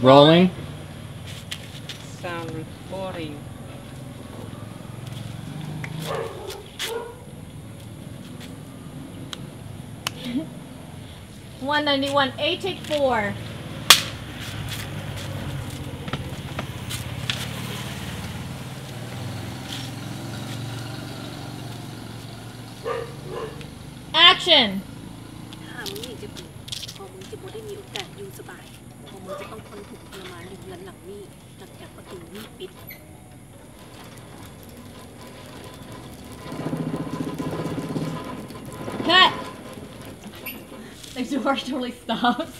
Rolling. Sound recording. One ninety one. A take four. Action. ถ้ามึงนี่จะเป็นพอมึงจะบ่ได้มีโอกาสอยู่สบาย พอมึงจะต้องทนถูกข์ทรมานอยู่เรือนหลังนี้ หลังจากประตูนี้ปิด Cut. The door totally stops.